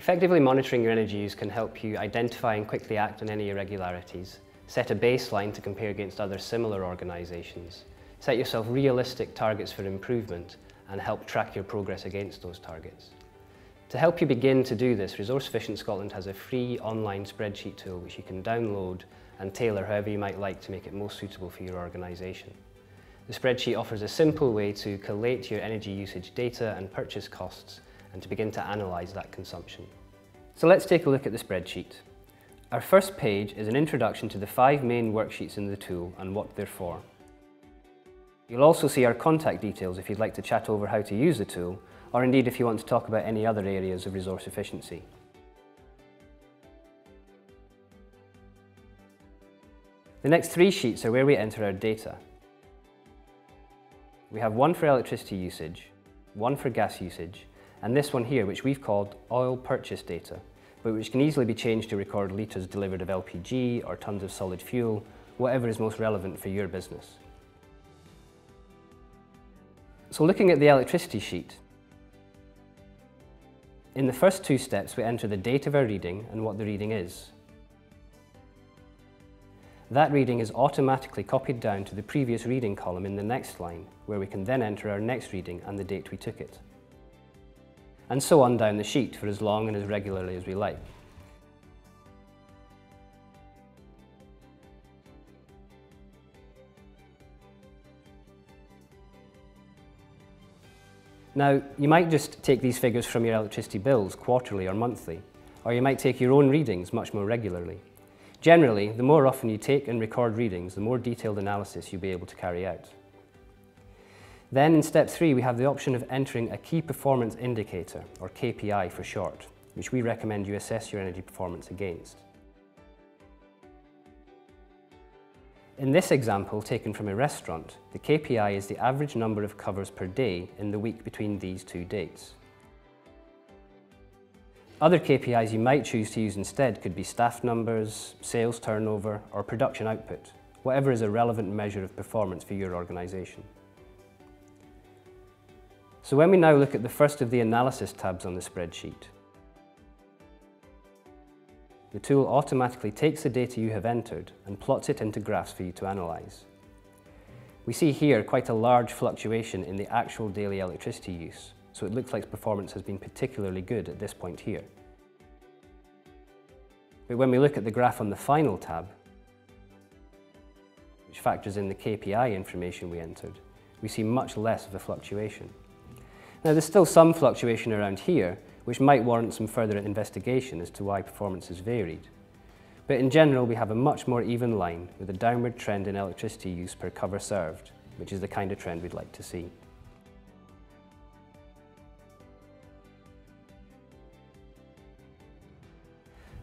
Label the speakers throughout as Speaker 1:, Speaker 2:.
Speaker 1: Effectively monitoring your energy use can help you identify and quickly act on any irregularities, set a baseline to compare against other similar organisations, set yourself realistic targets for improvement and help track your progress against those targets. To help you begin to do this, Resource Efficient Scotland has a free online spreadsheet tool which you can download and tailor however you might like to make it most suitable for your organisation. The spreadsheet offers a simple way to collate your energy usage data and purchase costs and to begin to analyse that consumption. So let's take a look at the spreadsheet. Our first page is an introduction to the five main worksheets in the tool and what they're for. You'll also see our contact details if you'd like to chat over how to use the tool, or indeed if you want to talk about any other areas of resource efficiency. The next three sheets are where we enter our data. We have one for electricity usage, one for gas usage, and this one here, which we've called oil purchase data, but which can easily be changed to record litres delivered of LPG or tonnes of solid fuel, whatever is most relevant for your business. So looking at the electricity sheet, in the first two steps we enter the date of our reading and what the reading is. That reading is automatically copied down to the previous reading column in the next line, where we can then enter our next reading and the date we took it and so on down the sheet for as long and as regularly as we like. Now, you might just take these figures from your electricity bills quarterly or monthly, or you might take your own readings much more regularly. Generally, the more often you take and record readings, the more detailed analysis you'll be able to carry out. Then in step three, we have the option of entering a key performance indicator, or KPI for short, which we recommend you assess your energy performance against. In this example, taken from a restaurant, the KPI is the average number of covers per day in the week between these two dates. Other KPIs you might choose to use instead could be staff numbers, sales turnover, or production output, whatever is a relevant measure of performance for your organisation. So when we now look at the first of the analysis tabs on the spreadsheet, the tool automatically takes the data you have entered and plots it into graphs for you to analyse. We see here quite a large fluctuation in the actual daily electricity use, so it looks like performance has been particularly good at this point here. But when we look at the graph on the final tab, which factors in the KPI information we entered, we see much less of a fluctuation. Now there's still some fluctuation around here, which might warrant some further investigation as to why performance has varied. But in general, we have a much more even line with a downward trend in electricity use per cover served, which is the kind of trend we'd like to see.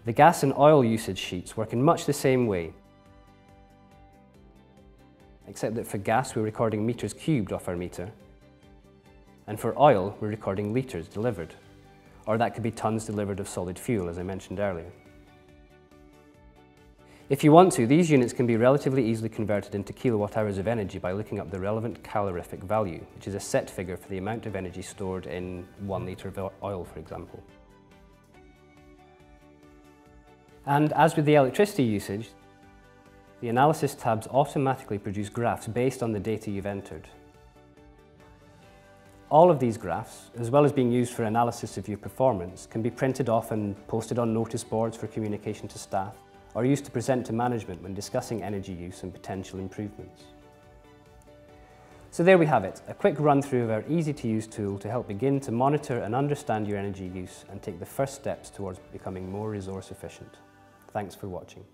Speaker 1: The gas and oil usage sheets work in much the same way, except that for gas we're recording metres cubed off our meter, and for oil, we're recording litres delivered. Or that could be tonnes delivered of solid fuel, as I mentioned earlier. If you want to, these units can be relatively easily converted into kilowatt hours of energy by looking up the relevant calorific value, which is a set figure for the amount of energy stored in one litre of oil, for example. And as with the electricity usage, the analysis tabs automatically produce graphs based on the data you've entered. All of these graphs, as well as being used for analysis of your performance, can be printed off and posted on notice boards for communication to staff, or used to present to management when discussing energy use and potential improvements. So there we have it, a quick run through of our easy to use tool to help begin to monitor and understand your energy use and take the first steps towards becoming more resource efficient. Thanks for watching.